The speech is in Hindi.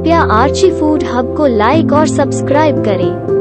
कृपया आर्ची फ़ूड हब को लाइक और सब्सक्राइब करें।